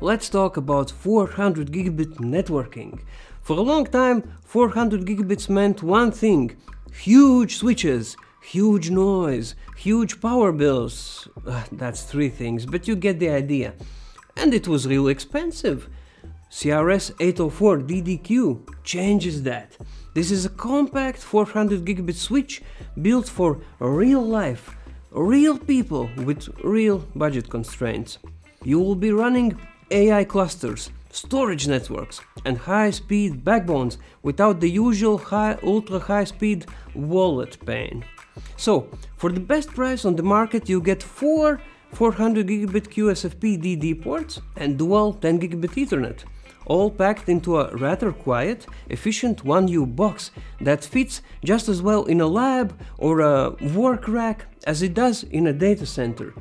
let's talk about 400 gigabit networking. For a long time, 400 gigabits meant one thing huge switches, huge noise, huge power bills. Uh, that's three things, but you get the idea. And it was real expensive. CRS 804 DDQ changes that. This is a compact 400 gigabit switch built for real life, real people with real budget constraints. You will be running AI clusters, storage networks, and high speed backbones without the usual high, ultra high speed wallet pain. So, for the best price on the market, you get four 400 gigabit QSFP DD ports and dual 10 gigabit Ethernet all packed into a rather quiet, efficient 1U box that fits just as well in a lab or a work rack as it does in a data center.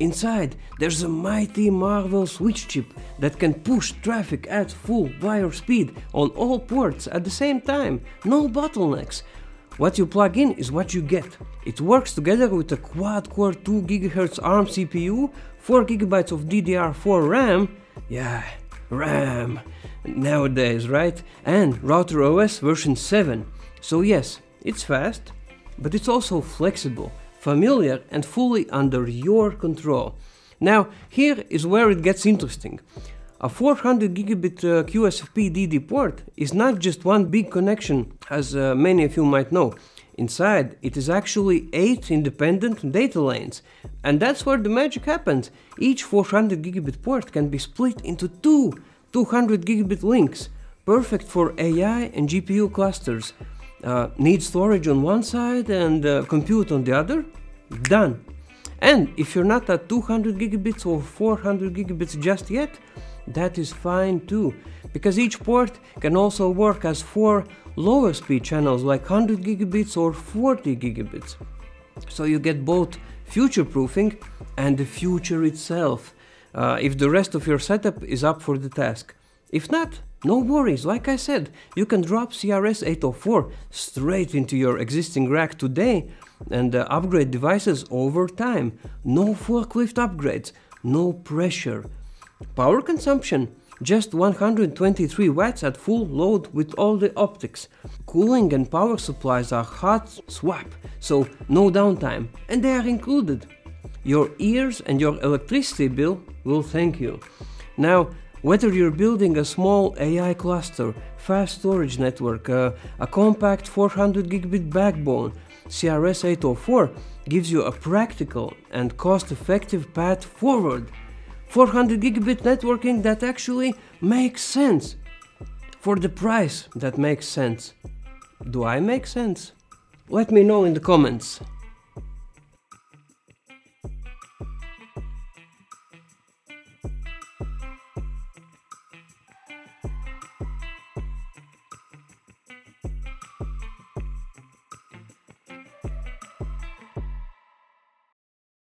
Inside, there's a mighty Marvell switch chip that can push traffic at full wire speed on all ports at the same time, no bottlenecks. What you plug in is what you get. It works together with a quad-core 2 GHz ARM CPU, 4 GB of DDR4 RAM, yeah, RAM nowadays, right? And Router OS version 7. So yes, it's fast, but it's also flexible, familiar and fully under your control. Now, here is where it gets interesting. A 400 gigabit uh, QSFP DD port is not just one big connection, as uh, many of you might know. Inside, it is actually 8 independent data lanes, and that's where the magic happens. Each 400 gigabit port can be split into two 200 gigabit links, perfect for AI and GPU clusters. Uh, need storage on one side and uh, compute on the other? Done. And if you're not at 200 gigabits or 400 gigabits just yet, that is fine too, because each port can also work as four lower speed channels like 100 gigabits or 40 gigabits. So you get both future proofing and the future itself uh, if the rest of your setup is up for the task. If not, no worries, like I said, you can drop CRS 804 straight into your existing rack today and uh, upgrade devices over time. No forklift upgrades, no pressure. Power consumption just 123 watts at full load with all the optics. Cooling and power supplies are hot swap, so no downtime, and they are included. Your ears and your electricity bill will thank you. Now, whether you're building a small AI cluster, fast storage network, uh, a compact 400 gigabit backbone, CRS 804 gives you a practical and cost effective path forward 400 gigabit networking that actually makes sense for the price that makes sense. Do I make sense? Let me know in the comments.